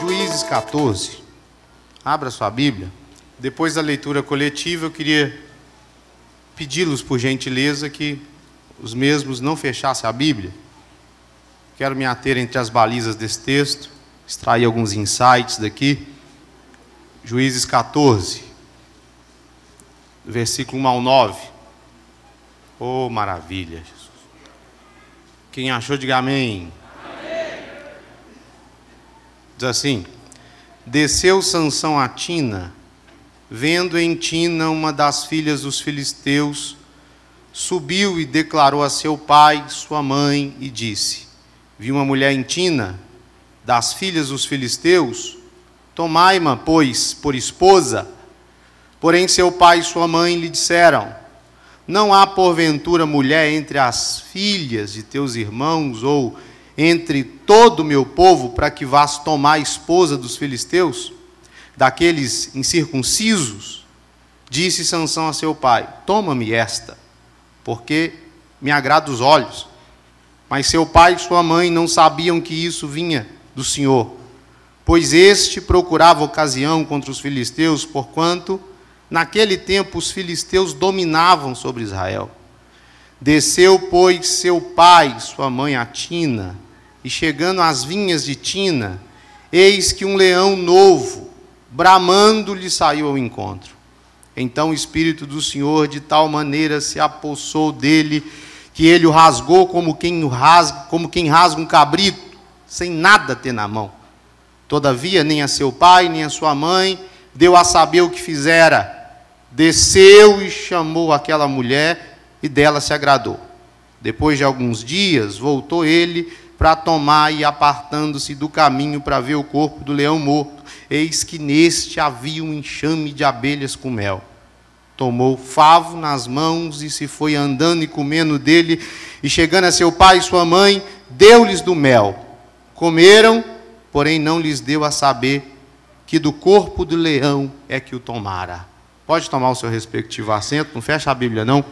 Juízes 14. Abra sua Bíblia. Depois da leitura coletiva, eu queria pedi-los, por gentileza, que os mesmos não fechassem a Bíblia. Quero me ater entre as balizas desse texto, extrair alguns insights daqui. Juízes 14, versículo 1 ao 9. Oh, maravilha, Jesus. Quem achou, diga amém. Diz assim: Desceu Sansão a Tina, vendo em Tina uma das filhas dos filisteus, subiu e declarou a seu pai, sua mãe, e disse: Vi uma mulher em Tina, das filhas dos filisteus, tomai-ma, pois, por esposa. Porém, seu pai e sua mãe lhe disseram: Não há porventura mulher entre as filhas de teus irmãos ou entre todo o meu povo para que vás tomar a esposa dos filisteus, daqueles incircuncisos? Disse Sansão a seu pai: Toma-me esta, porque me agrada os olhos. Mas seu pai e sua mãe não sabiam que isso vinha do Senhor, pois este procurava ocasião contra os filisteus, porquanto naquele tempo os filisteus dominavam sobre Israel. Desceu, pois, seu pai sua mãe a Tina, e chegando às vinhas de Tina, eis que um leão novo, bramando, lhe saiu ao encontro. Então o Espírito do Senhor de tal maneira se apossou dele, que ele o rasgou como quem, o rasga, como quem rasga um cabrito, sem nada ter na mão. Todavia, nem a seu pai, nem a sua mãe, deu a saber o que fizera. Desceu e chamou aquela mulher, e dela se agradou. Depois de alguns dias, voltou ele para tomar e apartando-se do caminho para ver o corpo do leão morto, eis que neste havia um enxame de abelhas com mel. Tomou favo nas mãos e se foi andando e comendo dele, e chegando a seu pai e sua mãe, deu-lhes do mel. Comeram, porém não lhes deu a saber que do corpo do leão é que o tomara. Pode tomar o seu respectivo assento, não fecha a Bíblia não.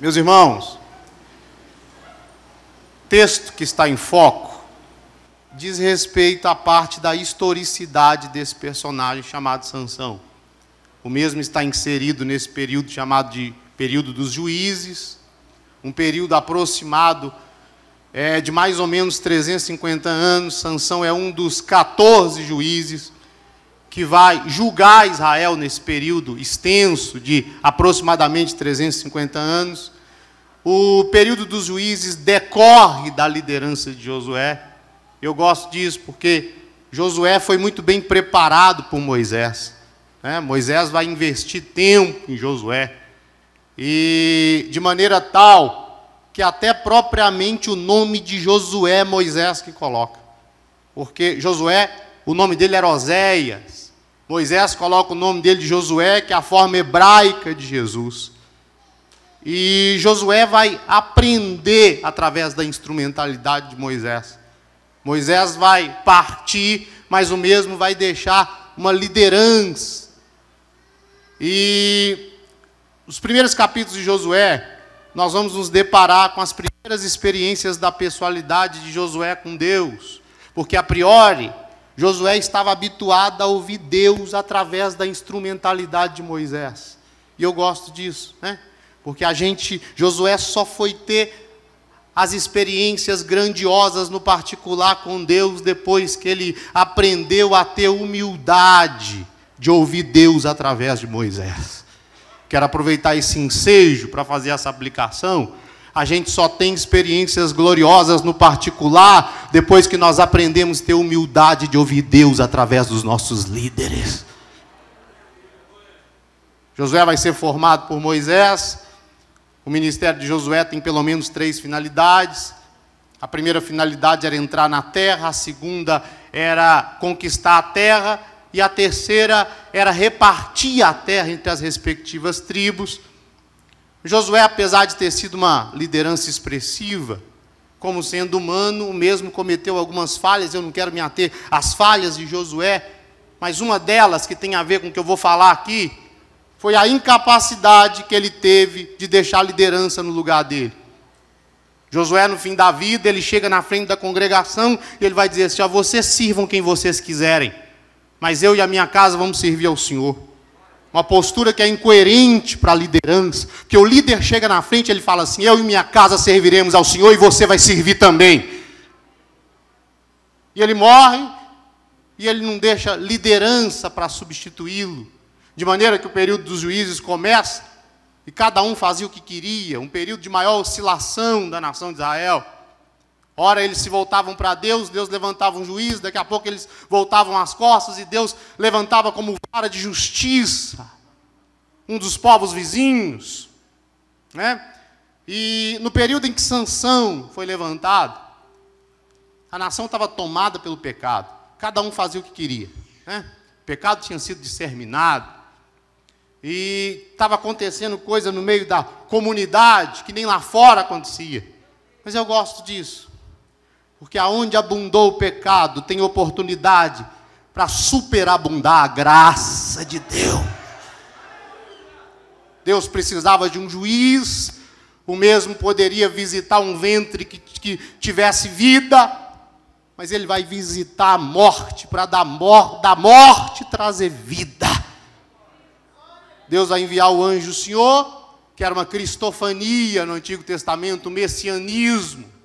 Meus irmãos, texto que está em foco diz respeito à parte da historicidade desse personagem chamado Sansão. O mesmo está inserido nesse período chamado de período dos juízes, um período aproximado é, de mais ou menos 350 anos. Sansão é um dos 14 juízes que vai julgar Israel nesse período extenso de aproximadamente 350 anos. O período dos juízes decorre da liderança de Josué. Eu gosto disso porque Josué foi muito bem preparado por Moisés. Né? Moisés vai investir tempo em Josué. E de maneira tal que até propriamente o nome de Josué é Moisés que coloca. Porque Josué, o nome dele era Oséias. Moisés coloca o nome dele de Josué, que é a forma hebraica de Jesus. E Josué vai aprender através da instrumentalidade de Moisés. Moisés vai partir, mas o mesmo vai deixar uma liderança. E os primeiros capítulos de Josué, nós vamos nos deparar com as primeiras experiências da pessoalidade de Josué com Deus. Porque a priori, Josué estava habituado a ouvir Deus através da instrumentalidade de Moisés. E eu gosto disso, né? Porque a gente, Josué só foi ter as experiências grandiosas no particular com Deus depois que ele aprendeu a ter humildade de ouvir Deus através de Moisés. Quero aproveitar esse ensejo para fazer essa aplicação. A gente só tem experiências gloriosas no particular depois que nós aprendemos a ter humildade de ouvir Deus através dos nossos líderes. Josué vai ser formado por Moisés. O ministério de Josué tem pelo menos três finalidades. A primeira finalidade era entrar na terra, a segunda era conquistar a terra, e a terceira era repartir a terra entre as respectivas tribos. Josué, apesar de ter sido uma liderança expressiva, como sendo humano, o mesmo cometeu algumas falhas, eu não quero me ater às falhas de Josué, mas uma delas que tem a ver com o que eu vou falar aqui, foi a incapacidade que ele teve de deixar a liderança no lugar dele. Josué, no fim da vida, ele chega na frente da congregação e ele vai dizer assim: ó, vocês sirvam quem vocês quiserem, mas eu e a minha casa vamos servir ao Senhor. Uma postura que é incoerente para a liderança, porque o líder chega na frente ele fala assim: eu e minha casa serviremos ao Senhor e você vai servir também. E ele morre e ele não deixa liderança para substituí-lo, de maneira que o período dos juízes começa e cada um fazia o que queria, um período de maior oscilação da nação de Israel. Ora eles se voltavam para Deus, Deus levantava um juiz, daqui a pouco eles voltavam as costas e Deus levantava como vara de justiça um dos povos vizinhos, né? E no período em que Sansão foi levantado, a nação estava tomada pelo pecado. Cada um fazia o que queria, né? O pecado tinha sido disseminado, e estava acontecendo coisa no meio da comunidade que nem lá fora acontecia. Mas eu gosto disso. Porque aonde abundou o pecado, tem oportunidade para superabundar a graça de Deus. Deus precisava de um juiz, o mesmo poderia visitar um ventre que, que tivesse vida, mas ele vai visitar a morte para da, mor morte trazer vida. Deus vai enviar o anjo Senhor, que era uma cristofania no Antigo Testamento, um messianismo.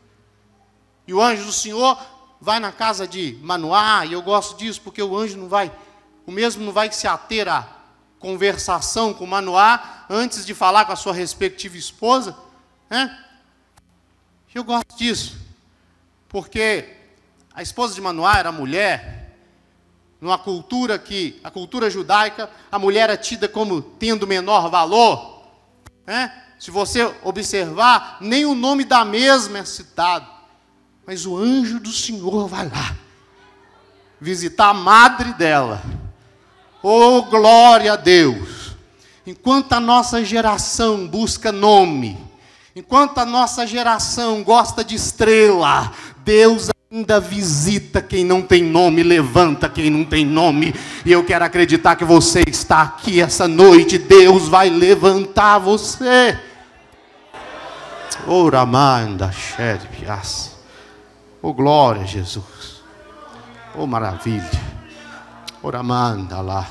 E o anjo do Senhor vai na casa de Manoá, e eu gosto disso porque o anjo não vai, o mesmo não vai se ater à conversação com Manoá antes de falar com a sua respectiva esposa, né? Eu gosto disso, porque a esposa de Manoá era mulher numa cultura que, a cultura judaica, a mulher é tida como tendo menor valor. Né? Se você observar, nem o nome da mesma é citado. Mas o anjo do Senhor vai lá visitar a madre dela. Oh, glória a Deus! Enquanto a nossa geração busca nome, enquanto a nossa geração gosta de estrela, Deus ainda visita quem não tem nome, levanta quem não tem nome. E eu quero acreditar que você está aqui essa noite, Deus vai levantar você. Oramanda, xerpias. Oh glória, Jesus. Oh maravilha. Oramanda lá.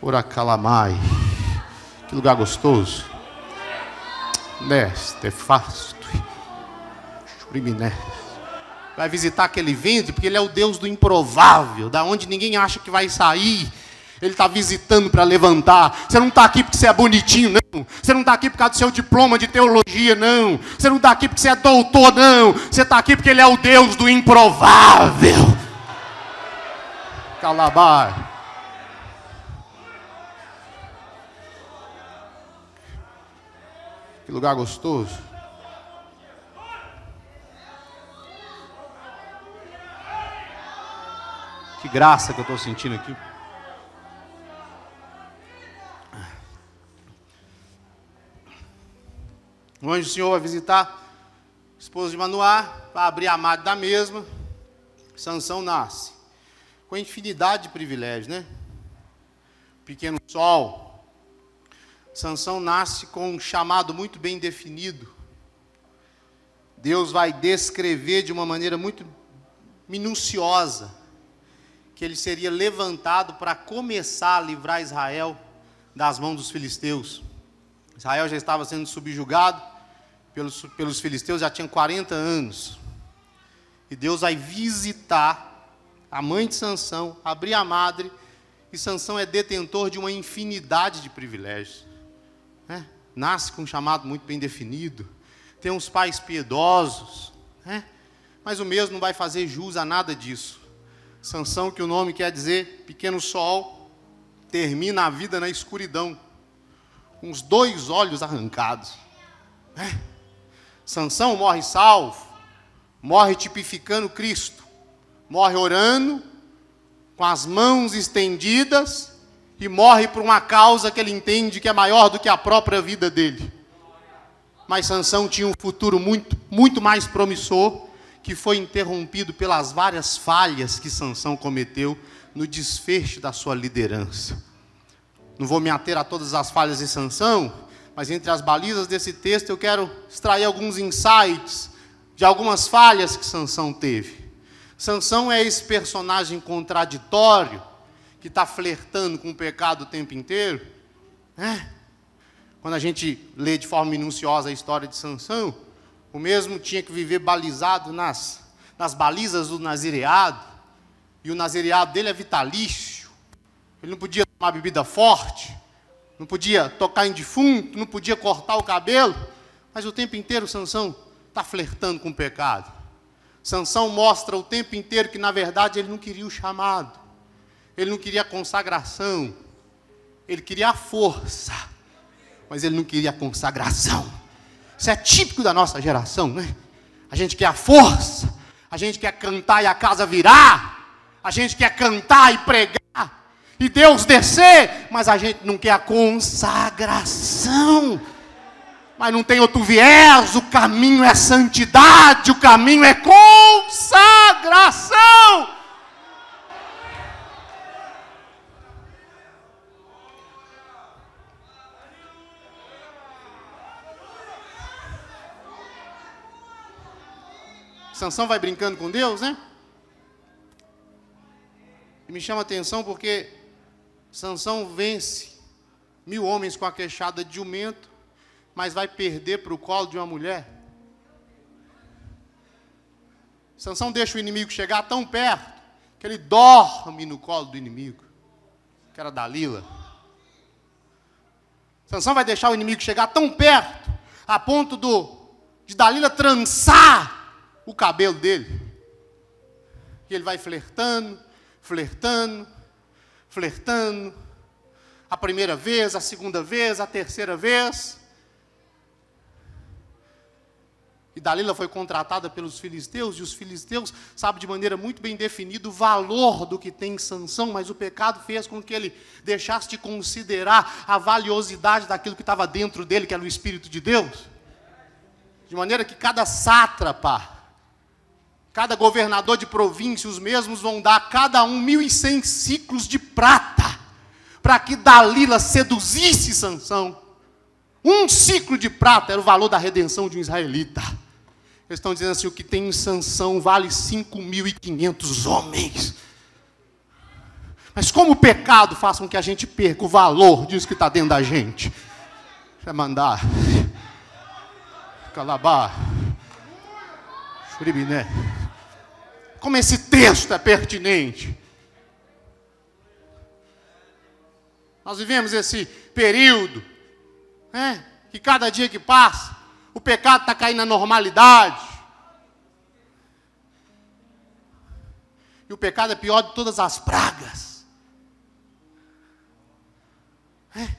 Ora calamai. Que lugar gostoso. Neste fasto. Churiminé vai visitar aquele ventre, porque ele é o Deus do improvável, da onde ninguém acha que vai sair. Ele está visitando para levantar. Você não está aqui porque você é bonitinho, não. Você não está aqui por causa do seu diploma de teologia, não. Você não está aqui porque você é doutor, não. Você está aqui porque Ele é o Deus do improvável. Calabar. Que lugar gostoso. Que graça que eu estou sentindo aqui. O anjo do Senhor vai visitar a esposa de Manoá, para abrir a madre da mesma. Sansão nasce. Com infinidade de privilégios, né? Pequeno sol. Sansão nasce com um chamado muito bem definido. Deus vai descrever de uma maneira muito minuciosa que ele seria levantado para começar a livrar Israel das mãos dos filisteus. Israel já estava sendo subjugado pelos, pelos filisteus, já tinha 40 anos. E Deus vai visitar a mãe de Sansão, abrir a madre, e Sansão é detentor de uma infinidade de privilégios. Né? Nasce com um chamado muito bem definido, tem uns pais piedosos, né? mas o mesmo não vai fazer jus a nada disso. Sansão, que o nome quer dizer pequeno sol, termina a vida na escuridão, com os dois olhos arrancados. É. Sansão morre salvo, morre tipificando Cristo, morre orando, com as mãos estendidas, e morre por uma causa que ele entende que é maior do que a própria vida dele. Mas Sansão tinha um futuro muito, muito mais promissor que foi interrompido pelas várias falhas que Sansão cometeu no desfecho da sua liderança. Não vou me ater a todas as falhas de Sansão, mas entre as balizas desse texto eu quero extrair alguns insights de algumas falhas que Sansão teve. Sansão é esse personagem contraditório que está flertando com o pecado o tempo inteiro. Né? Quando a gente lê de forma minuciosa a história de Sansão, o mesmo tinha que viver balizado nas, nas balizas do nazireado, e o nazireado dele é vitalício. Ele não podia tomar bebida forte, não podia tocar em defunto, não podia cortar o cabelo, mas o tempo inteiro Sansão está flertando com o pecado. Sansão mostra o tempo inteiro que na verdade ele não queria o chamado, ele não queria a consagração, ele queria a força, mas ele não queria a consagração. Isso é típico da nossa geração, né? A gente quer a força, a gente quer cantar e a casa virar, a gente quer cantar e pregar e Deus descer, mas a gente não quer a consagração. Mas não tem outro viés, o caminho é santidade, o caminho é consagração. Sansão vai brincando com Deus, né? E me chama a atenção porque Sansão vence mil homens com a queixada de jumento, mas vai perder para o colo de uma mulher. Sansão deixa o inimigo chegar tão perto que ele dorme no colo do inimigo, que era Dalila. Sansão vai deixar o inimigo chegar tão perto, a ponto do, de Dalila trançar o cabelo dele. E ele vai flertando, flertando, flertando. A primeira vez, a segunda vez, a terceira vez. E Dalila foi contratada pelos filisteus, e os filisteus sabem de maneira muito bem definida o valor do que tem em Sansão, mas o pecado fez com que ele deixasse de considerar a valiosidade daquilo que estava dentro dele, que era o Espírito de Deus. De maneira que cada sátrapa, Cada governador de província, os mesmos vão dar a cada um mil e cem ciclos de prata, para que Dalila seduzisse Sansão. Um ciclo de prata era o valor da redenção de um israelita. Eles estão dizendo assim: o que tem em Sansão vale 5.500 homens. Mas como o pecado faz com que a gente perca o valor disso que está dentro da gente? Vai mandar. Calabar. Churibiné como esse texto é pertinente. Nós vivemos esse período, né, que cada dia que passa, o pecado está caindo na normalidade. E o pecado é pior de todas as pragas. É.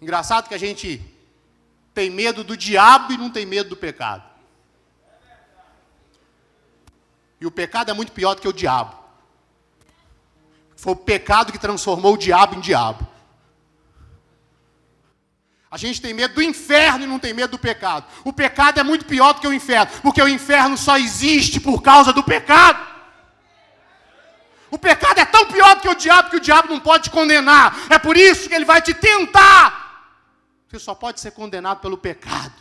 Engraçado que a gente tem medo do diabo e não tem medo do pecado. E o pecado é muito pior do que o diabo. Foi o pecado que transformou o diabo em diabo. A gente tem medo do inferno e não tem medo do pecado. O pecado é muito pior do que o inferno, porque o inferno só existe por causa do pecado. O pecado é tão pior do que o diabo que o diabo não pode te condenar. É por isso que ele vai te tentar. Você só pode ser condenado pelo pecado.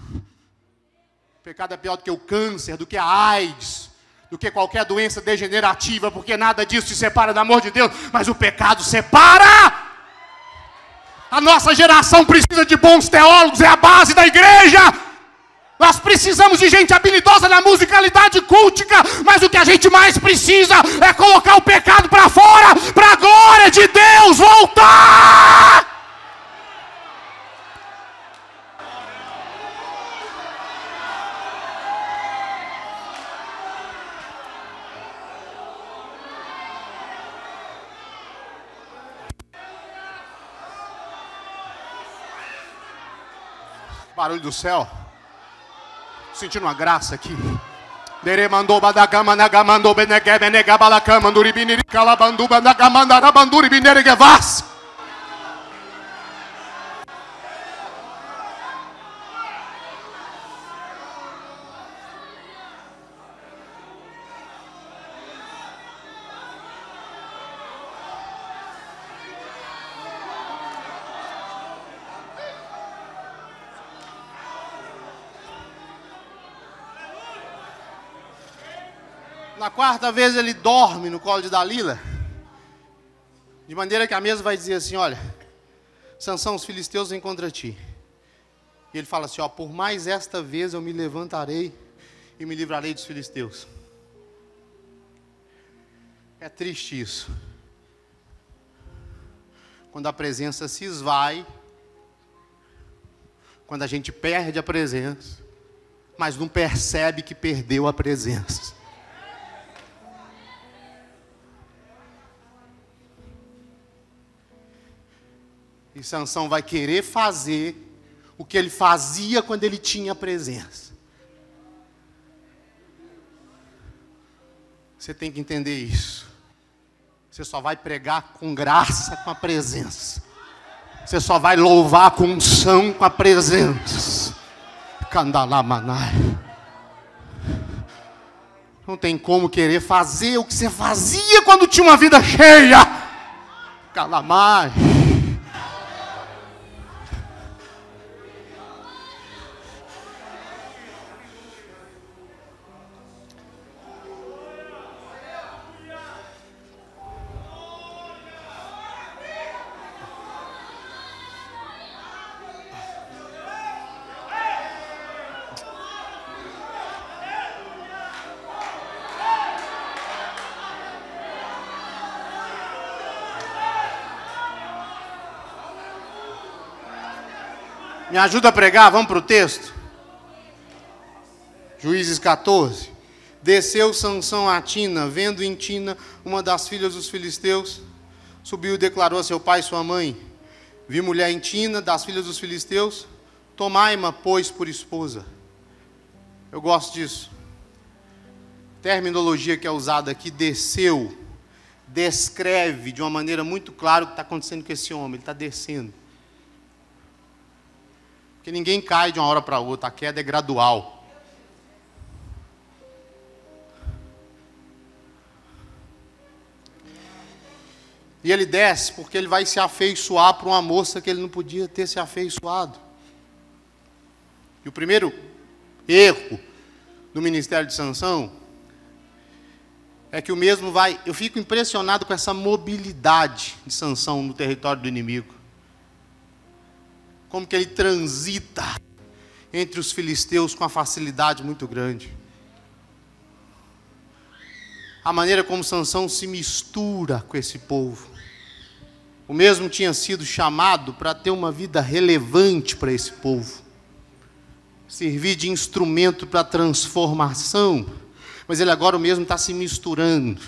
O pecado é pior do que o câncer, do que a AIDS, do que qualquer doença degenerativa, porque nada disso te separa do amor de Deus, mas o pecado separa. A nossa geração precisa de bons teólogos, é a base da igreja. Nós precisamos de gente habilidosa na musicalidade cultica, mas o que a gente mais precisa é colocar o pecado para fora, para a glória de Deus voltar. Barulho do céu. Sentindo uma graça aqui. Dere mandou badagama nagamando benegebe negabalacama nduribiniri calabanduba nagamandara banduri bineregevas. Na quarta vez ele dorme no colo de Dalila. De maneira que a mesa vai dizer assim: Olha, Sansão, os filisteus vêm contra ti. E ele fala assim: Ó, por mais esta vez eu me levantarei e me livrarei dos filisteus. É triste isso. Quando a presença se esvai, quando a gente perde a presença, mas não percebe que perdeu a presença. E Sansão vai querer fazer o que ele fazia quando ele tinha presença. Você tem que entender isso. Você só vai pregar com graça com a presença. Você só vai louvar com unção com a presença. Candalamanai. Não tem como querer fazer o que você fazia quando tinha uma vida cheia. Calamai. Me ajuda a pregar, vamos para o texto. Juízes 14. Desceu Sansão a Tina, vendo em Tina uma das filhas dos filisteus, subiu e declarou a seu pai e sua mãe: Vi mulher em Tina, das filhas dos filisteus, tomai-ma, pois, por esposa. Eu gosto disso. Terminologia que é usada aqui, desceu, descreve de uma maneira muito clara o que está acontecendo com esse homem, ele está descendo. Porque ninguém cai de uma hora para outra, a queda é gradual. E ele desce porque ele vai se afeiçoar para uma moça que ele não podia ter se afeiçoado. E o primeiro erro do ministério de Sansão é que o mesmo vai. Eu fico impressionado com essa mobilidade de Sansão no território do inimigo como que ele transita entre os filisteus com uma facilidade muito grande. A maneira como Sansão se mistura com esse povo. O mesmo tinha sido chamado para ter uma vida relevante para esse povo. Servir de instrumento para transformação. Mas ele agora o mesmo está se misturando.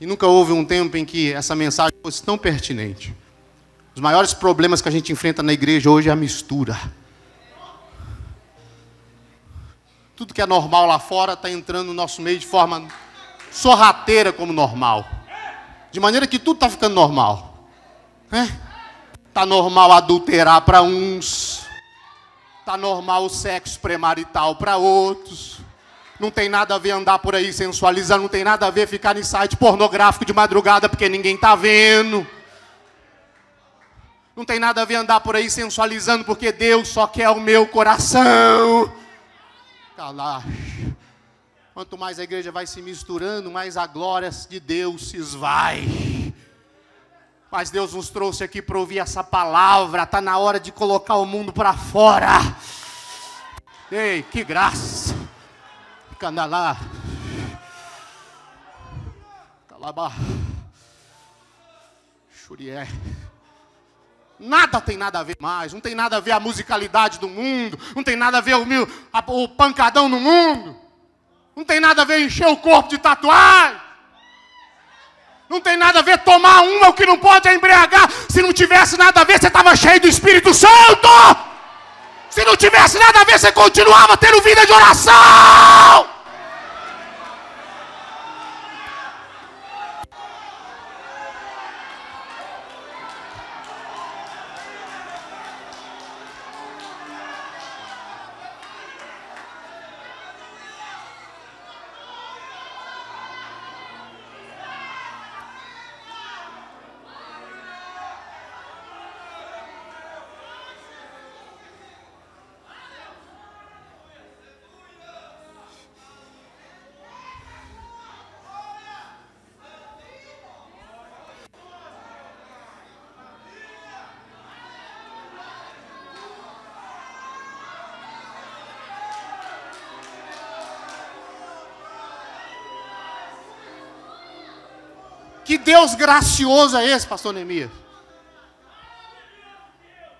E nunca houve um tempo em que essa mensagem fosse tão pertinente. Os maiores problemas que a gente enfrenta na igreja hoje é a mistura. Tudo que é normal lá fora está entrando no nosso meio de forma sorrateira como normal. De maneira que tudo está ficando normal. Está né? normal adulterar para uns. Está normal o sexo premarital para outros. Não tem nada a ver andar por aí sensualizando, não tem nada a ver ficar em site pornográfico de madrugada porque ninguém está vendo. Não tem nada a ver andar por aí sensualizando, porque Deus só quer o meu coração. Calar. Quanto mais a igreja vai se misturando, mais a glória de Deus se esvai. Mas Deus nos trouxe aqui para ouvir essa palavra. Está na hora de colocar o mundo para fora. Ei, que graça. Candalá. Calabá. Xurié. Nada tem nada a ver mais, não tem nada a ver a musicalidade do mundo, não tem nada a ver o, mil, a, o pancadão no mundo, não tem nada a ver encher o corpo de tatuagem, não tem nada a ver tomar uma, o que não pode é embriagar. Se não tivesse nada a ver, você estava cheio do Espírito Santo. Se não tivesse nada a ver, você continuava tendo vida de oração. Que Deus gracioso é esse, pastor Neemias?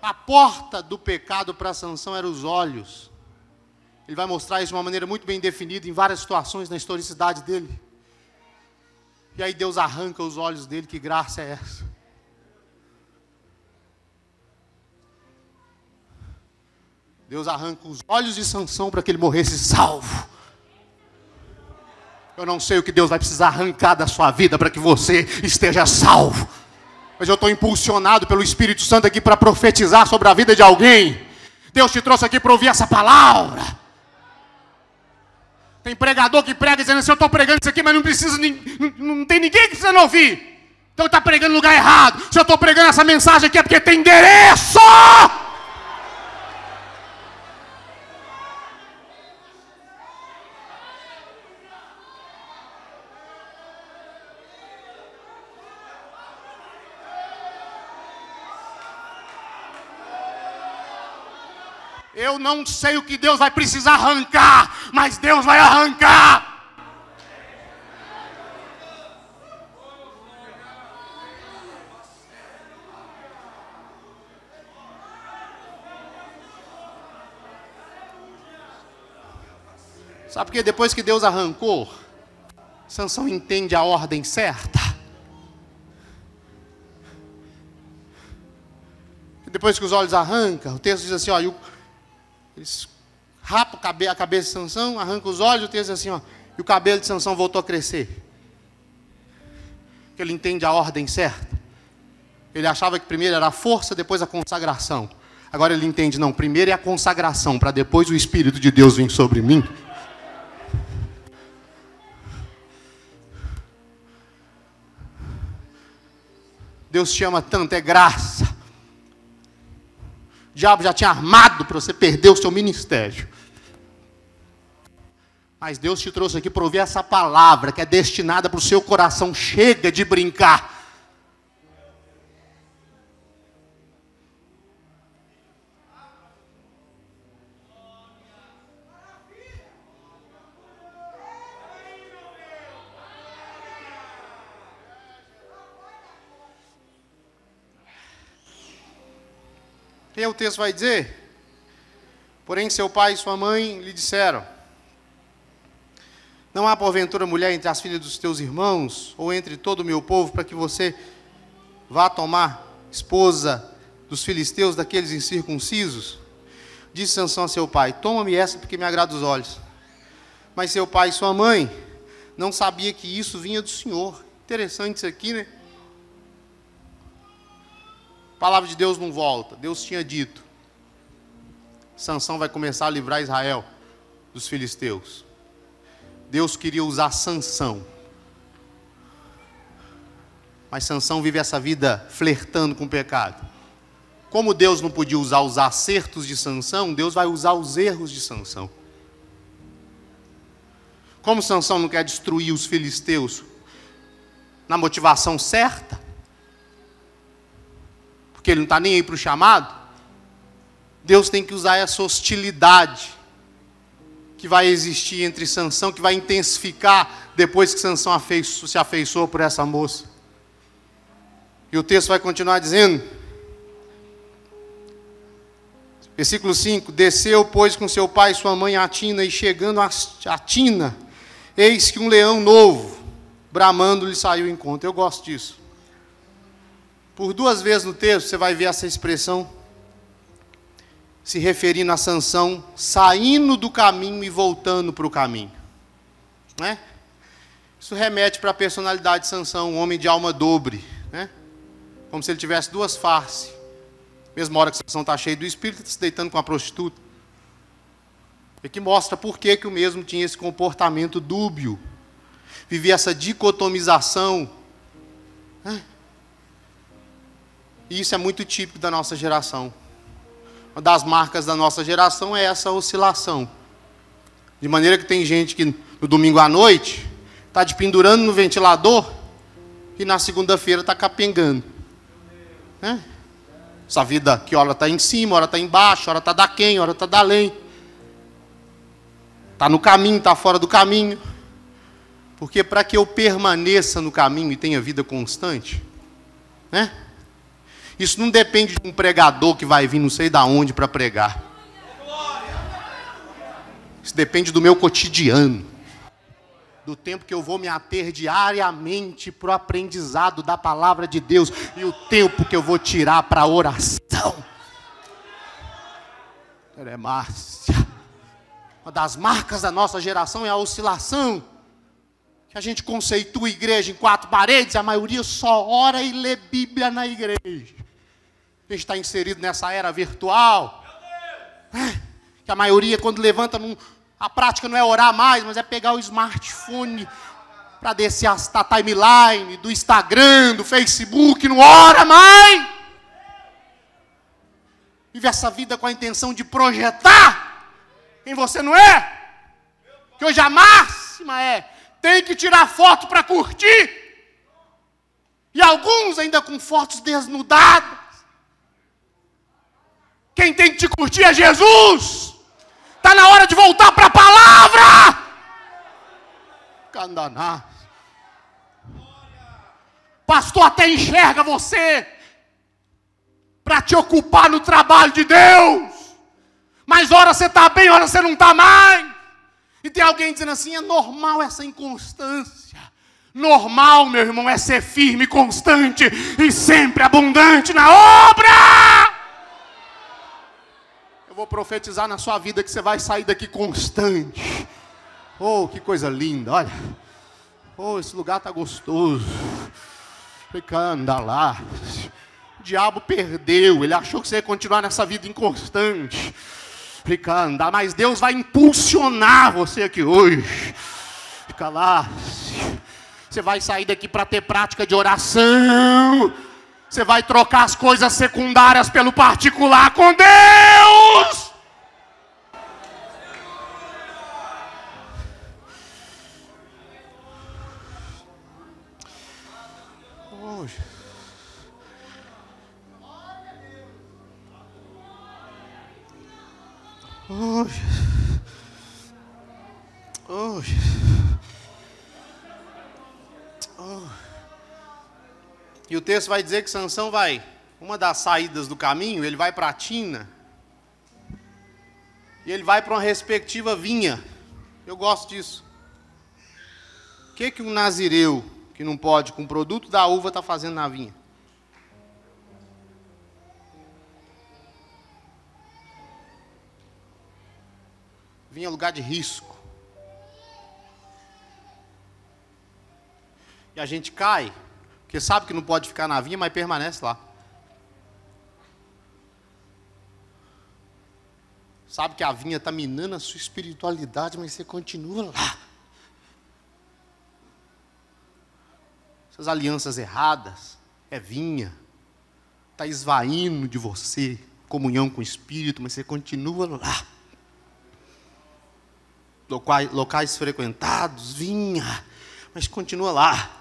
A porta do pecado para a sanção era os olhos. Ele vai mostrar isso de uma maneira muito bem definida em várias situações na historicidade dele. E aí Deus arranca os olhos dele, que graça é essa? Deus arranca os olhos de Sansão para que ele morresse salvo. Eu não sei o que Deus vai precisar arrancar da sua vida para que você esteja salvo. Mas eu estou impulsionado pelo Espírito Santo aqui para profetizar sobre a vida de alguém. Deus te trouxe aqui para ouvir essa palavra. Tem pregador que prega dizendo assim: Eu estou pregando isso aqui, mas não precisa, não, não tem ninguém que precisa não ouvir. Então está pregando no lugar errado. Se eu estou pregando essa mensagem aqui é porque tem endereço. Eu não sei o que Deus vai precisar arrancar, mas Deus vai arrancar. Sabe por que depois que Deus arrancou, Sansão entende a ordem certa? Depois que os olhos arrancam, o texto diz assim: ó, e o, eles rapam a cabeça de Sansão, arrancam os olhos, o texto assim, ó, e o cabelo de Sansão voltou a crescer. Que ele entende a ordem certa. Ele achava que primeiro era a força, depois a consagração. Agora ele entende, não, primeiro é a consagração, para depois o Espírito de Deus vir sobre mim. Deus te ama tanto, é graça diabo já tinha armado para você perder o seu ministério. Mas Deus te trouxe aqui para ouvir essa palavra que é destinada para o seu coração. Chega de brincar. E aí o texto vai dizer: Porém, seu pai e sua mãe lhe disseram: Não há porventura mulher entre as filhas dos teus irmãos, ou entre todo o meu povo, para que você vá tomar esposa dos filisteus, daqueles incircuncisos? Disse Sansão a seu pai: Toma-me essa, porque me agrada os olhos. Mas seu pai e sua mãe não sabia que isso vinha do Senhor. Interessante isso aqui, né? Palavra de Deus não volta. Deus tinha dito: Sansão vai começar a livrar Israel dos filisteus. Deus queria usar Sansão. Mas Sansão vive essa vida flertando com o pecado. Como Deus não podia usar os acertos de Sansão, Deus vai usar os erros de Sansão. Como Sansão não quer destruir os filisteus na motivação certa, porque ele não está nem aí para o chamado, Deus tem que usar essa hostilidade que vai existir entre Sansão, que vai intensificar depois que Sansão se afeiçoou por essa moça. E o texto vai continuar dizendo, versículo 5: Desceu, pois, com seu pai e sua mãe a Tina, e chegando a Tina, eis que um leão novo, bramando, lhe saiu em conta. Eu gosto disso. Por duas vezes no texto você vai ver essa expressão se referindo a Sansão saindo do caminho e voltando para o caminho. Né? Isso remete para a personalidade de Sansão, um homem de alma dobre, né? Como se ele tivesse duas faces. Mesma hora que Sansão está cheio do espírito, está se deitando com a prostituta. E que mostra por que, que o mesmo tinha esse comportamento dúbio. Vivia essa dicotomização. Né? E isso é muito típico da nossa geração. Uma das marcas da nossa geração é essa oscilação. De maneira que tem gente que no domingo à noite está de pendurando no ventilador e na segunda-feira está capengando. Né? Essa vida que hora está em cima, hora está embaixo, hora está da quem, hora está da além. Está no caminho, está fora do caminho. Porque para que eu permaneça no caminho e tenha vida constante, né? Isso não depende de um pregador que vai vir não sei da onde para pregar. Isso depende do meu cotidiano. Do tempo que eu vou me ater diariamente para o aprendizado da palavra de Deus e o tempo que eu vou tirar para a oração. Márcia. Uma das marcas da nossa geração é a oscilação que a gente conceitua igreja em quatro paredes, a maioria só ora e lê Bíblia na igreja. Está inserido nessa era virtual. É, que a maioria, quando levanta, não, a prática não é orar mais, mas é pegar o smartphone para descer a timeline do Instagram, do Facebook, não ora mais. Vive essa vida com a intenção de projetar quem você não é. Que hoje a máxima é tem que tirar foto para curtir. E alguns ainda com fotos desnudadas. Quem tem que te curtir é Jesus. Está na hora de voltar para a palavra. Candaná. Pastor até enxerga você para te ocupar no trabalho de Deus. Mas ora você está bem, ora você não está mais. E tem alguém dizendo assim: é normal essa inconstância. Normal, meu irmão, é ser firme, constante e sempre abundante na obra. Vou profetizar na sua vida que você vai sair daqui constante. Oh, que coisa linda, olha. Oh, esse lugar tá gostoso. Fica andar lá. O diabo perdeu, ele achou que você ia continuar nessa vida inconstante fica andar, mas Deus vai impulsionar você aqui hoje. Fica lá. Você vai sair daqui para ter prática de oração. Você vai trocar as coisas secundárias pelo particular com Deus. Oh, oh, oh. E o texto vai dizer que Sansão vai, uma das saídas do caminho, ele vai para a tina. E ele vai para uma respectiva vinha. Eu gosto disso. O que, que um nazireu que não pode com o produto da uva está fazendo na vinha? vinha lugar de risco. E a gente cai, porque sabe que não pode ficar na vinha, mas permanece lá. Sabe que a vinha está minando a sua espiritualidade, mas você continua lá. Essas alianças erradas é vinha, está esvaindo de você comunhão com o Espírito, mas você continua lá locais, locais frequentados, vinha, mas continua lá.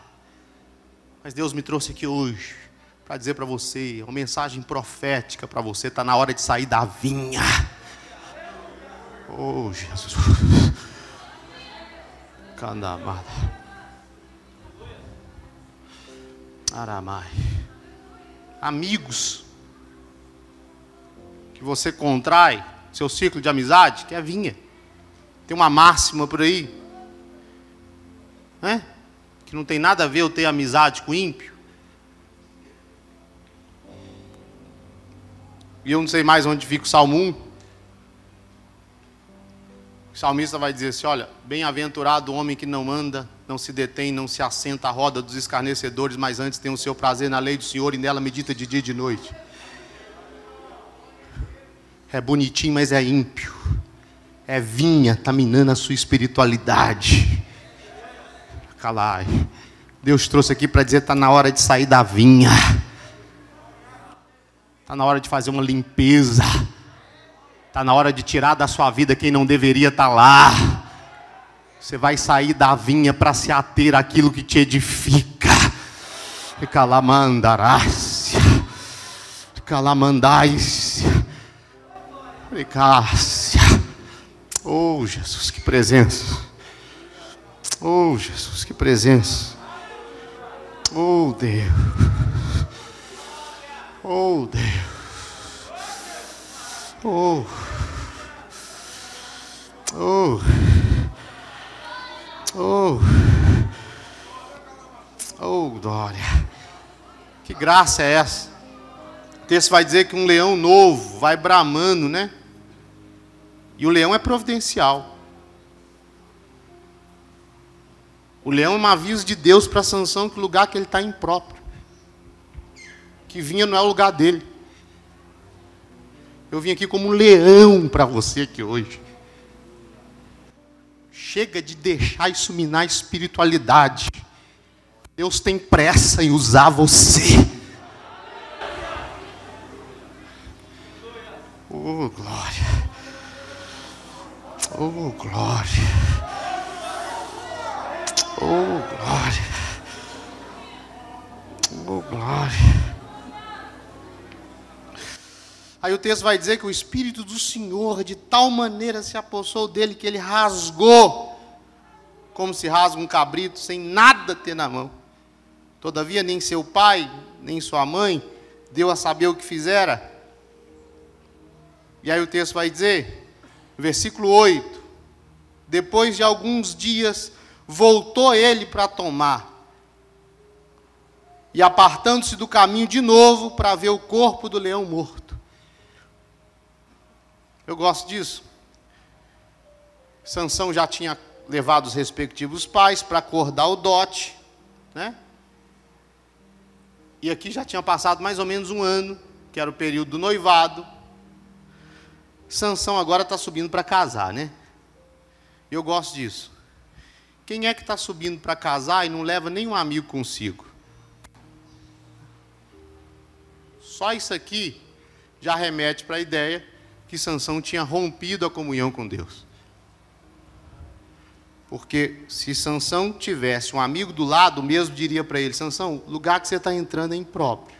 Mas Deus me trouxe aqui hoje para dizer para você, uma mensagem profética para você, está na hora de sair da vinha. Oh, Jesus. Candamada. Aramai. Amigos que você contrai, seu ciclo de amizade, que é vinha. Tem uma máxima por aí, né? Que não tem nada a ver eu ter amizade com ímpio. E eu não sei mais onde fica o Salmo 1. O salmista vai dizer assim: Olha, bem-aventurado o homem que não anda, não se detém, não se assenta à roda dos escarnecedores, mas antes tem o seu prazer na lei do Senhor e nela medita de dia e de noite. É bonitinho, mas é ímpio é vinha, está minando a sua espiritualidade. Deus trouxe aqui para dizer: está na hora de sair da vinha. Está na hora de fazer uma limpeza. Está na hora de tirar da sua vida quem não deveria estar tá lá. Você vai sair da vinha para se ater àquilo que te edifica. Calamandarácia. Calamandácia. Precácia. Oh, Jesus, que presença. Oh, Jesus, que presença. Oh, Deus. Oh, Deus. Oh. Oh. Oh. Oh, glória. Que graça é essa? O texto vai dizer que um leão novo vai bramando, né? E o leão é providencial. O leão é um aviso de Deus para Sansão que o lugar que ele está é impróprio. Que vinha não é o lugar dele. Eu vim aqui como um leão para você aqui hoje. Chega de deixar isso minar a espiritualidade. Deus tem pressa em usar você. Oh, glória. Oh, glória. Oh, glória. Oh, glória. Aí o texto vai dizer que o Espírito do Senhor de tal maneira se apossou dele que ele rasgou, como se rasga um cabrito, sem nada ter na mão. Todavia, nem seu pai, nem sua mãe deu a saber o que fizera. E aí o texto vai dizer, versículo 8: Depois de alguns dias, voltou ele para tomar. E apartando-se do caminho de novo para ver o corpo do leão morto. Eu gosto disso. Sansão já tinha levado os respectivos pais para acordar o dote, né? E aqui já tinha passado mais ou menos um ano, que era o período do noivado. Sansão agora está subindo para casar, né? Eu gosto disso. Quem é que está subindo para casar e não leva nenhum amigo consigo? Só isso aqui já remete para a ideia que Sansão tinha rompido a comunhão com Deus. Porque se Sansão tivesse um amigo do lado, mesmo diria para ele: Sansão, o lugar que você está entrando é impróprio.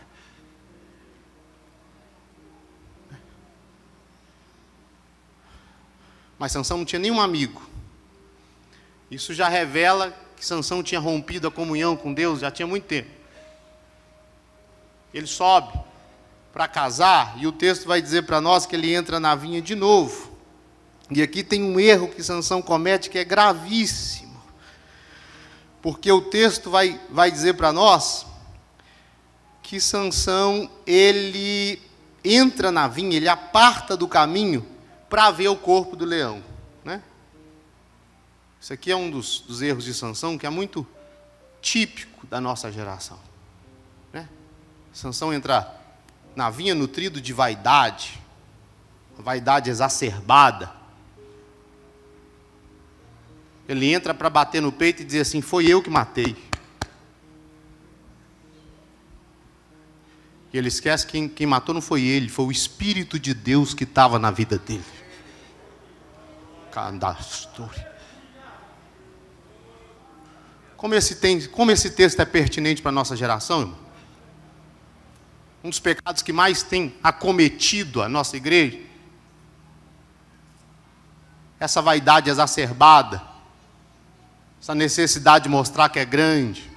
Mas Sansão não tinha nenhum amigo. Isso já revela que Sansão tinha rompido a comunhão com Deus já tinha muito tempo. Ele sobe para casar e o texto vai dizer para nós que ele entra na vinha de novo. E aqui tem um erro que Sansão comete que é gravíssimo. Porque o texto vai, vai dizer para nós que Sansão ele entra na vinha, ele aparta do caminho para ver o corpo do leão. Isso aqui é um dos, dos erros de Sansão que é muito típico da nossa geração. Né? Sansão entra na vinha nutrido de vaidade, vaidade exacerbada. Ele entra para bater no peito e dizer assim: Foi eu que matei. E ele esquece que quem, quem matou não foi ele, foi o Espírito de Deus que estava na vida dele. Cadastro. Como esse, tem, como esse texto é pertinente para a nossa geração, irmão? Um dos pecados que mais tem acometido a nossa igreja, essa vaidade exacerbada, essa necessidade de mostrar que é grande,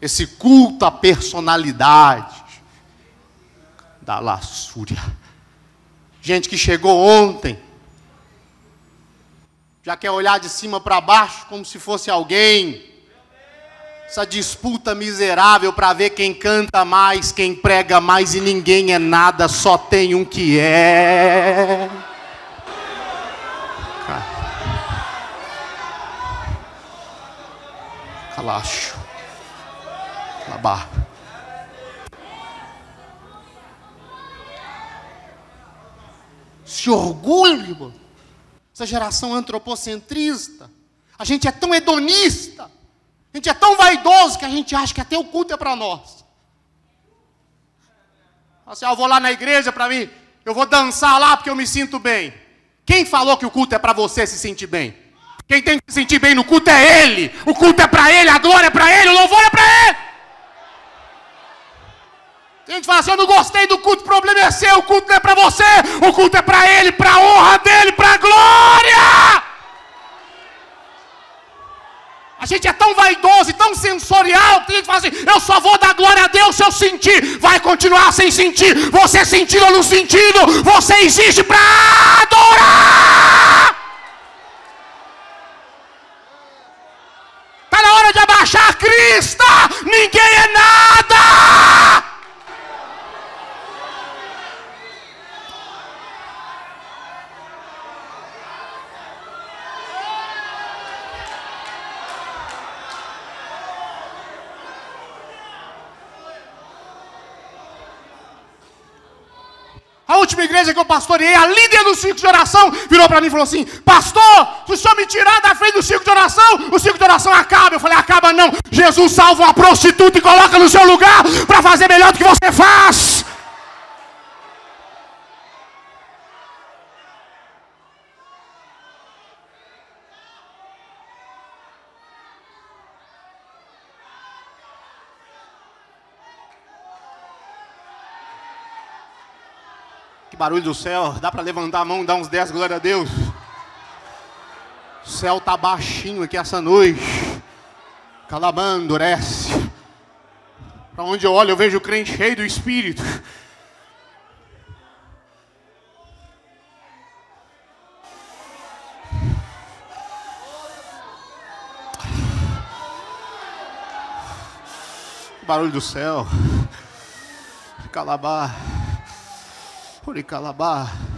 esse culto à personalidade da laçúria. Gente que chegou ontem, já quer olhar de cima para baixo como se fosse alguém. Essa disputa miserável para ver quem canta mais, quem prega mais e ninguém é nada, só tem um que é. Calacho. Labá. Se orgulhe, irmão essa geração antropocentrista. A gente é tão hedonista, a gente é tão vaidoso que a gente acha que até o culto é para nós. Assim, ah, eu vou lá na igreja para mim, eu vou dançar lá porque eu me sinto bem. Quem falou que o culto é para você se sentir bem? Quem tem que se sentir bem no culto é Ele. O culto é para Ele, a glória é para Ele, o louvor é para Ele. Tem gente fala assim: eu não gostei do culto, o problema é seu, o culto não é para você, o culto é para Ele, para a honra dEle, para a glória. tão vaidoso e tão sensorial que tem gente que fala assim: eu só vou dar glória a Deus se eu sentir. Vai continuar sem sentir. Você sentindo ou não sentindo, você existe para adorar. Está na hora de abaixar a crista. Ninguém é nada. A última igreja que eu pastoreei, a líder do ciclo de oração, virou para mim e falou assim: Pastor, se o senhor me tirar da frente do ciclo de oração, o ciclo de oração acaba. Eu falei: Acaba não. Jesus salva uma prostituta e coloca no seu lugar para fazer melhor do que você faz. Que barulho do céu. Dá para levantar a mão e dar uns 10, glória a Deus. O céu tá baixinho aqui essa noite. Calabando, endurece. Para onde eu olho, eu vejo o crente cheio do Espírito. Barulho do céu. Calabar. Puricalabá.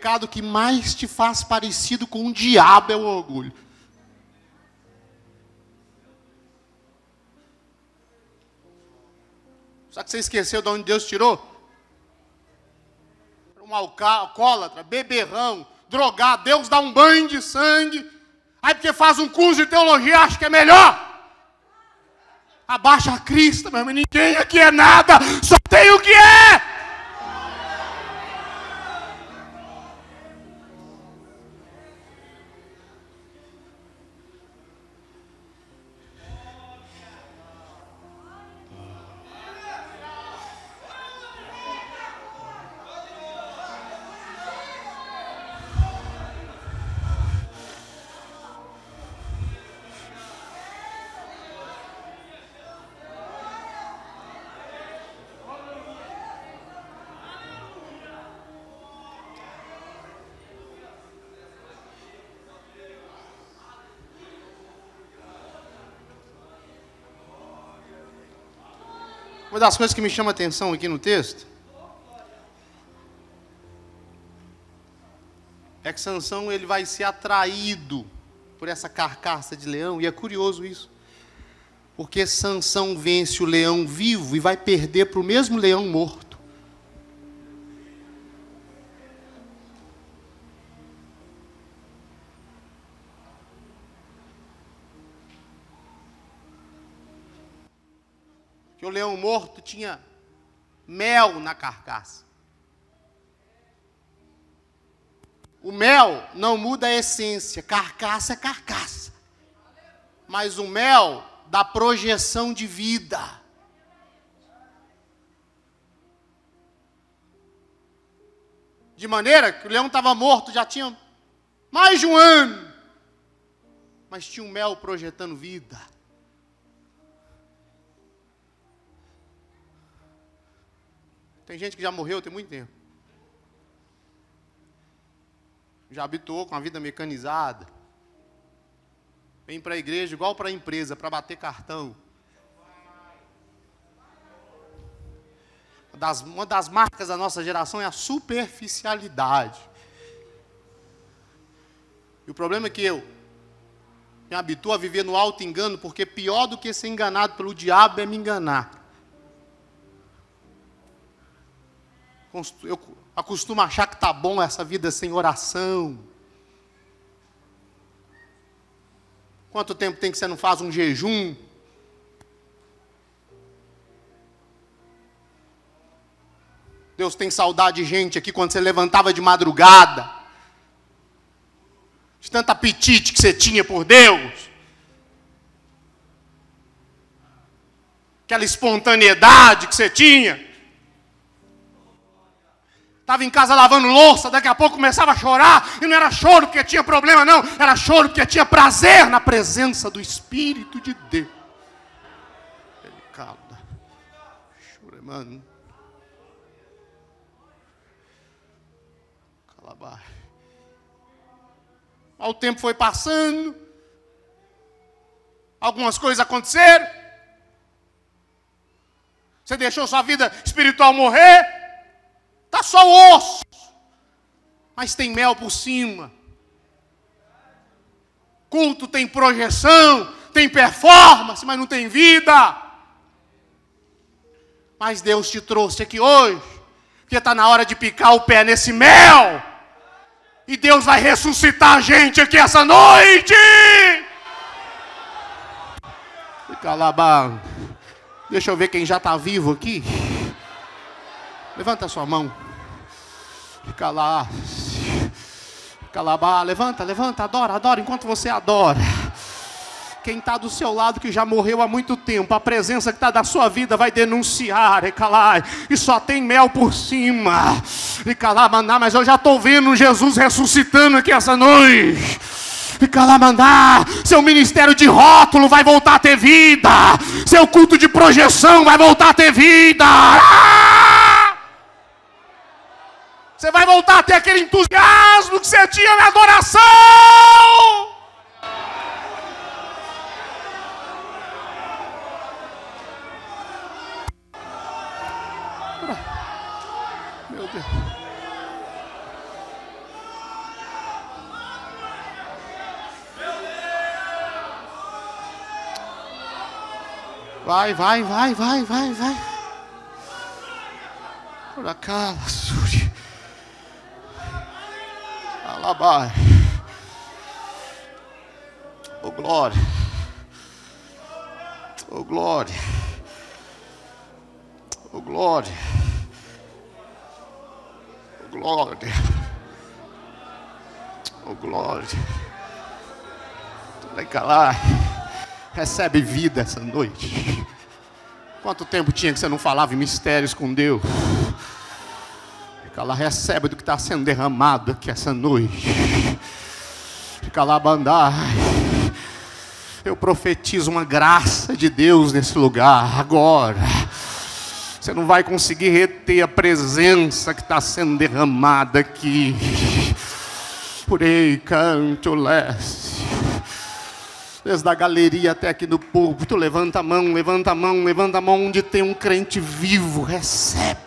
Pecado que mais te faz parecido com o diabo é o orgulho. Só que você esqueceu de onde Deus tirou? Um alcoólatra, beberrão, drogado, Deus dá um banho de sangue. Aí porque faz um curso de teologia, acha que é melhor. Abaixa a crista, meu irmão, ninguém aqui é nada, só tem o que é. Uma das coisas que me chama a atenção aqui no texto é que Sansão ele vai ser atraído por essa carcaça de leão, e é curioso isso. Porque Sansão vence o leão vivo e vai perder para o mesmo leão morto. Morto tinha mel na carcaça. O mel não muda a essência, carcaça é carcaça. Mas o mel dá projeção de vida. De maneira que o leão estava morto, já tinha mais de um ano. Mas tinha um mel projetando vida. Tem gente que já morreu tem muito tempo. Já habituou com a vida mecanizada. Vem para a igreja igual para a empresa, para bater cartão. Uma das, uma das marcas da nossa geração é a superficialidade. E o problema é que eu me habituo a viver no alto engano, porque pior do que ser enganado pelo diabo é me enganar. Eu acostumo achar que está bom essa vida sem oração. Quanto tempo tem que você não faz um jejum? Deus tem saudade de gente aqui quando você levantava de madrugada. De tanto apetite que você tinha por Deus. Aquela espontaneidade que você tinha. Estava em casa lavando louça, daqui a pouco começava a chorar, e não era choro porque tinha problema, não, era choro porque tinha prazer na presença do Espírito de Deus. Ele cala. Choremando. O tempo foi passando, algumas coisas aconteceram. Você deixou sua vida espiritual morrer, está só osso, mas tem mel por cima. Culto tem projeção, tem performance, mas não tem vida. Mas Deus te trouxe aqui hoje, porque está na hora de picar o pé nesse mel. E Deus vai ressuscitar a gente aqui essa noite. Calabá. Deixa eu ver quem já está vivo aqui. Levanta a sua mão. Fica lá. Calabá, levanta, levanta, adora, adora enquanto você adora. Quem está do seu lado que já morreu há muito tempo, a presença que está da sua vida vai denunciar, Ecalai, e só tem mel por cima, Ecalamaná, mas eu já estou vendo Jesus ressuscitando aqui essa noite. Ecalamaná, seu ministério de rótulo vai voltar a ter vida, seu culto de projeção vai voltar a ter vida. Ah! Você vai voltar a ter aquele entusiasmo que você tinha na adoração. Vai, vai, vai, vai, vai, vai. Por Suri. Alabai. Oh glória. Oh glória. Oh glória. Oh glória. Oh glória. Calar recebe vida essa noite. Quanto tempo tinha que você não falava em mistérios com Deus? Lá, recebe do que está sendo derramado aqui essa noite. Fica lá, bandai. Eu profetizo uma graça de Deus nesse lugar agora. Você não vai conseguir reter a presença que está sendo derramada aqui. Aí, canto leste desde a galeria até aqui no púlpito, levanta a mão, levanta a mão, levanta a mão onde tem um crente vivo, recebe.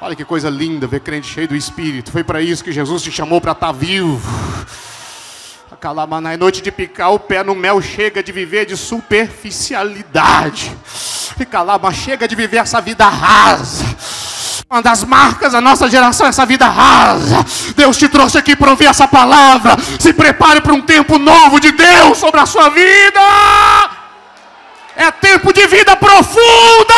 Olha que coisa linda ver crente cheio do Espírito. Foi para isso que Jesus te chamou para estar tá vivo. Calamaná, é noite de picar o pé no mel, chega de viver de superficialidade. E calama, chega de viver essa vida rasa uma das marcas da nossa geração, essa vida rasa. Deus te trouxe aqui para ouvir essa palavra. Se prepare para um tempo novo de Deus sobre a sua vida. É tempo de vida profunda.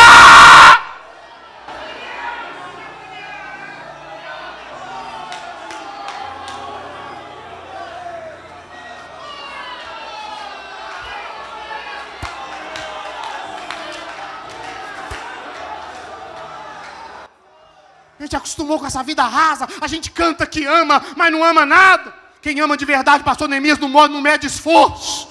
Gente acostumou com essa vida rasa, a gente canta que ama, mas não ama nada. Quem ama de verdade, pastor Neemias, não, não mede esforço.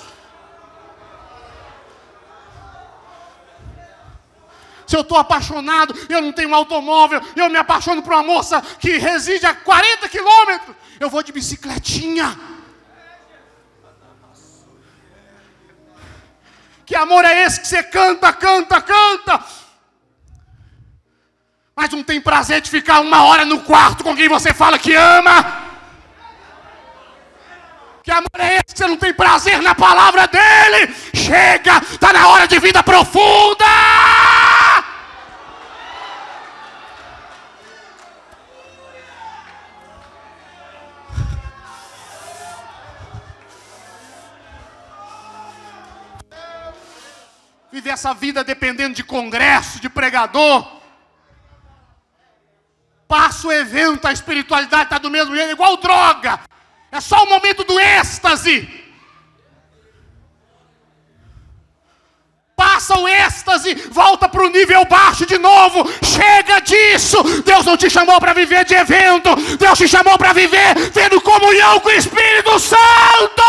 Se eu estou apaixonado, eu não tenho um automóvel, eu me apaixono por uma moça que reside a 40 quilômetros, eu vou de bicicletinha. Que amor é esse que você canta, canta, canta? mas não tem prazer de ficar uma hora no quarto com quem você fala que ama. Que amor é esse? Você não tem prazer na palavra dele. Chega, está na hora de vida profunda. Viver essa vida dependendo de congresso, de pregador. Passa o evento, a espiritualidade está do mesmo jeito, igual droga. É só o momento do êxtase. Passa o êxtase, volta para o nível baixo de novo. Chega disso. Deus não te chamou para viver de evento. Deus te chamou para viver tendo comunhão com o Espírito Santo.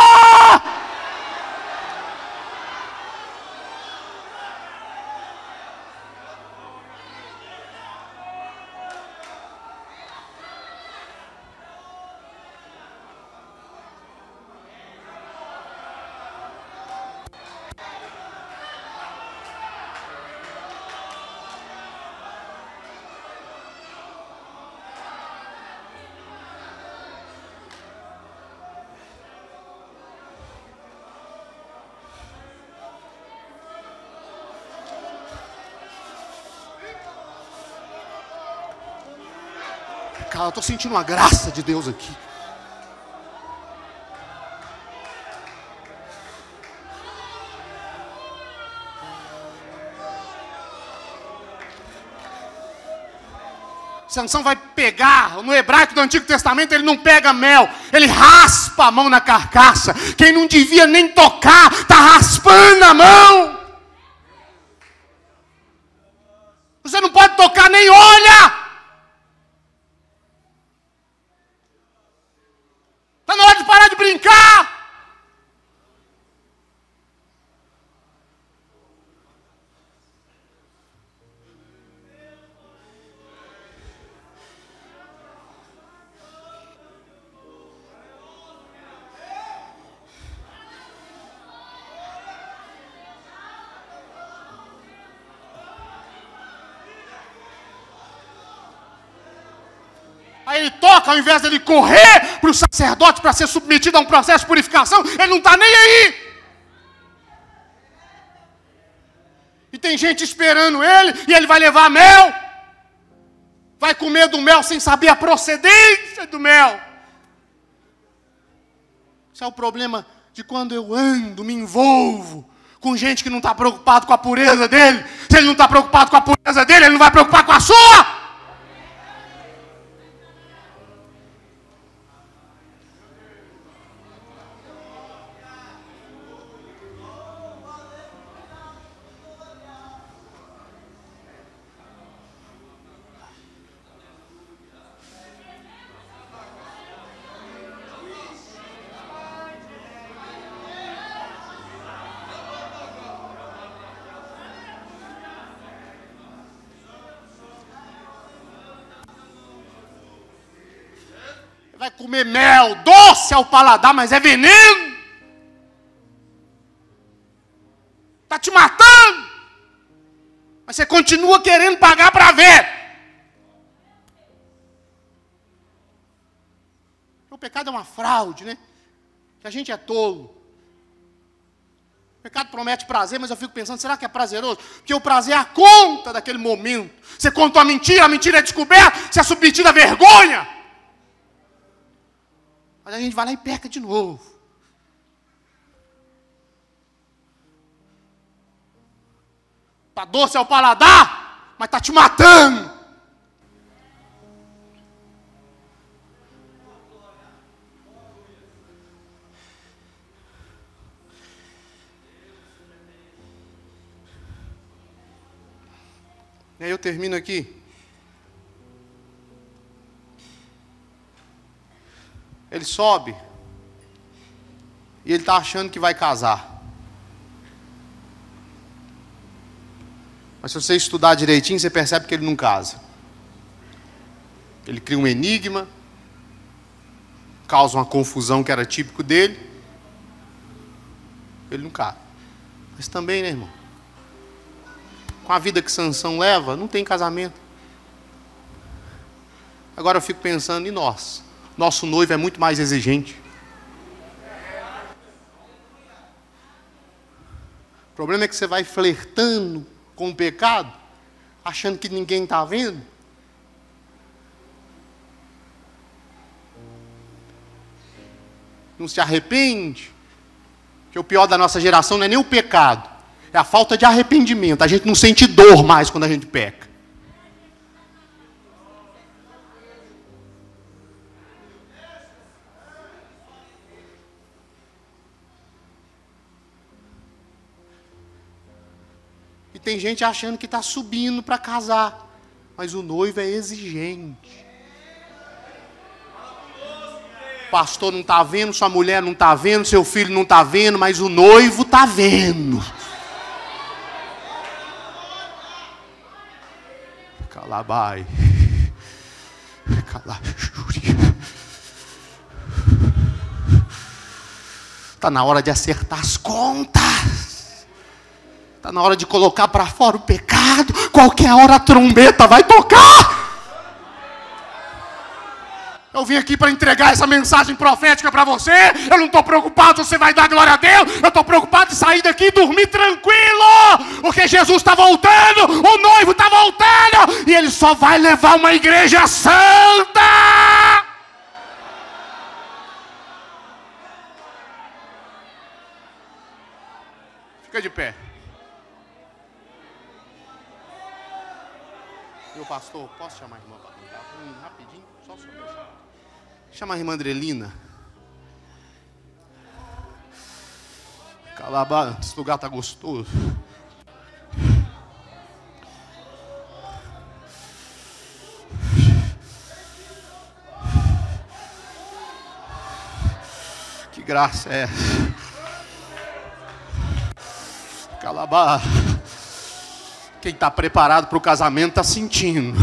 Estou sentindo uma graça de Deus aqui. Sansão vai pegar, no hebraico do Antigo Testamento ele não pega mel, ele raspa a mão na carcaça. Quem não devia nem tocar, está raspando a mão. Ele toca, ao invés dele correr para o sacerdote para ser submetido a um processo de purificação, ele não está nem aí. E tem gente esperando ele, e ele vai levar mel. Vai comer do mel sem saber a procedência do mel. Isso é o problema de quando eu ando, me envolvo com gente que não está preocupado com a pureza dele. Se ele não está preocupado com a pureza dele, ele não vai preocupar com a sua. Comer mel, doce ao paladar, mas é veneno. Está te matando. Mas você continua querendo pagar para ver. O pecado é uma fraude, né? Que a gente é tolo. O pecado promete prazer, mas eu fico pensando, será que é prazeroso? Porque o prazer é a conta daquele momento. Você contou a mentira, a mentira é descoberta, você é submetido à vergonha. Mas a gente vai lá e peca de novo. Tá doce ao paladar, mas tá te matando. E aí eu termino aqui. Ele sobe. E ele está achando que vai casar. Mas se você estudar direitinho, você percebe que ele não casa. Ele cria um enigma, causa uma confusão que era típico dele. Ele não casa. Mas também, né, irmão? Com a vida que Sansão leva, não tem casamento. Agora eu fico pensando em nós nosso noivo é muito mais exigente. O problema é que você vai flertando com o pecado, achando que ninguém está vendo. Não se arrepende. Que o pior da nossa geração não é nem o pecado, é a falta de arrependimento. A gente não sente dor mais quando a gente peca. Tem gente achando que está subindo para casar, mas o noivo é exigente. Pastor não está vendo, sua mulher não está vendo, seu filho não está vendo, mas o noivo está vendo. Calabai. Calachúria. Está na hora de acertar as contas. Está na hora de colocar para fora o pecado. Qualquer hora a trombeta vai tocar. Eu vim aqui para entregar essa mensagem profética para você. Eu não estou preocupado se você vai dar glória a Deus. Eu estou preocupado em sair daqui e dormir tranquilo. Porque Jesus está voltando, o noivo está voltando. E ele só vai levar uma igreja santa. Fica de pé. Meu pastor, posso chamar a irmã para contar hum, rapidinho? Só só. Chama a irmã Andrelina. calabá esse lugar tá gostoso. Que graça é essa? Calabar. Quem está preparado para o casamento está sentindo.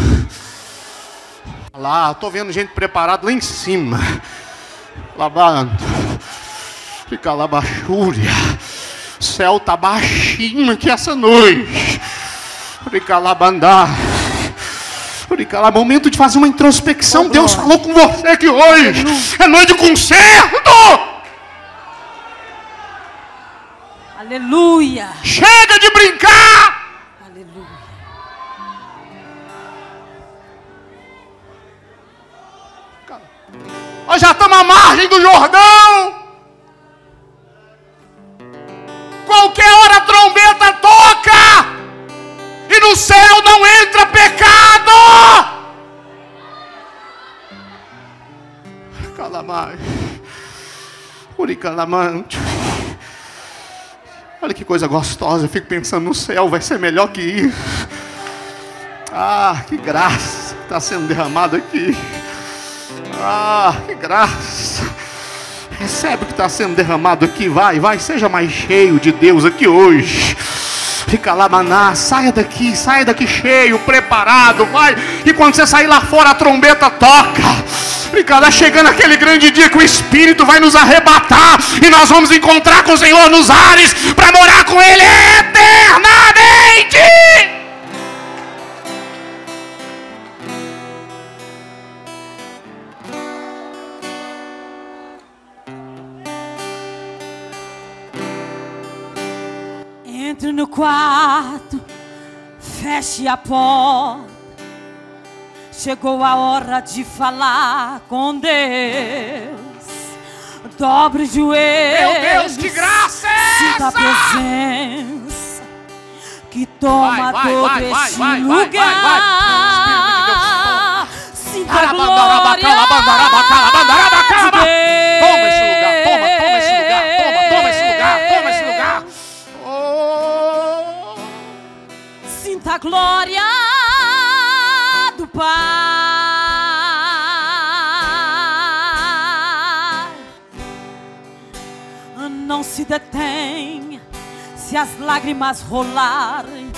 Lá, estou vendo gente preparada lá em cima. Labando. Fica lá baixúria. O céu tá baixinho aqui essa noite. Fica lá bandar. Fica lá, momento de fazer uma introspecção. Deus falou com você que hoje. É noite de concerto. Aleluia! Chega de brincar! Nós já estamos à margem do Jordão. Qualquer hora a trombeta toca. E no céu não entra pecado. Calamai. Uricalamante. Olha que coisa gostosa. Eu fico pensando no céu, vai ser melhor que isso. Ah, que graça está sendo derramada aqui. Ah, que graça. Recebe o que está sendo derramado aqui. Vai, vai, seja mais cheio de Deus aqui hoje. Fica lá, maná, saia daqui, saia daqui cheio, preparado, vai. E quando você sair lá fora, a trombeta toca. Fica lá chegando aquele grande dia que o Espírito vai nos arrebatar e nós vamos encontrar com o Senhor nos ares para morar com Ele eternamente. quarto, feche a porta. Chegou a hora de falar com Deus. Dobre o joelho. Meu Deus, que graça é Sinta a presença que toma vai, vai, todo vai, este vai, lugar. Sinta a glória. a glória do Pai. Não se detém se as lágrimas rolarem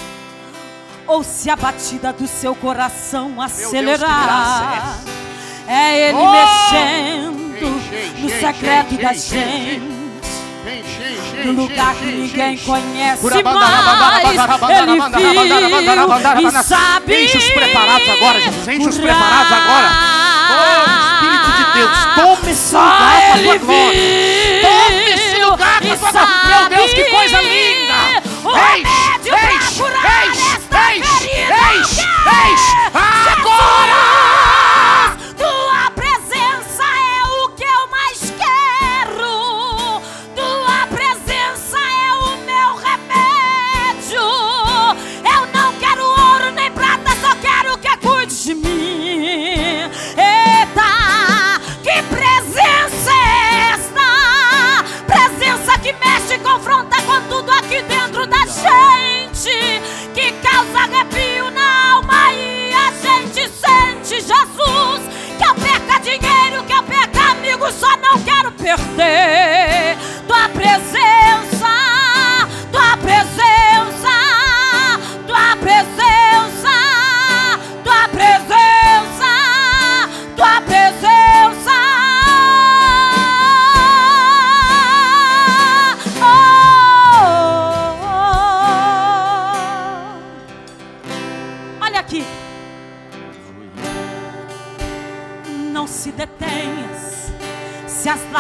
ou se a batida do seu coração acelerar. Deus, é, é Ele oh! mexendo gente, no gente, secreto gente, da gente no lugar que ninguém conhece mais. Ele viu e sabe. Enche os preparados agora, Jesus. Enche os preparados agora. Oh, Espírito de Deus, tome esse lugar para a tua glória. Tome esse lugar para a tua glória. Meu Deus, que coisa linda. Enche, enche, enche, enche, enche. Agora! Perder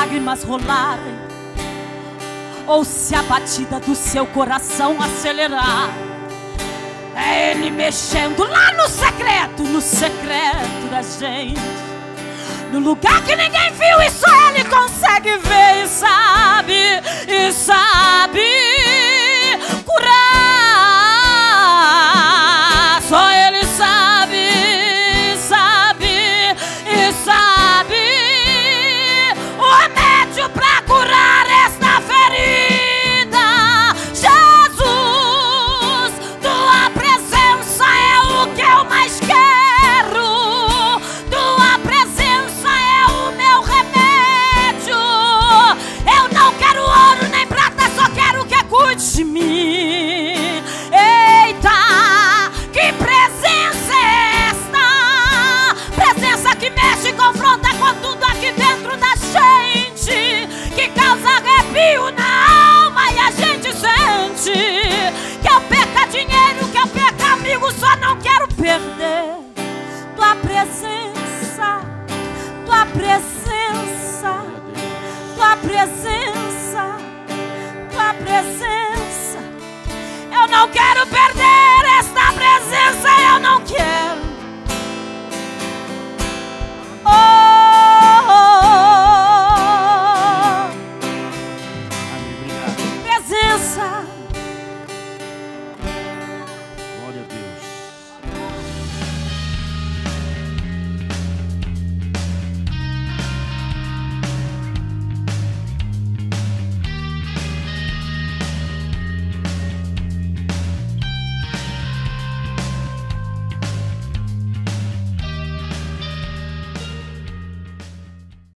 lágrimas rolarem ou se a batida do seu coração acelerar. É Ele mexendo lá no secreto, no secreto da gente. No lugar que ninguém viu e só Ele consegue ver e sabe, e sabe.